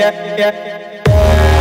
yeah, yeah.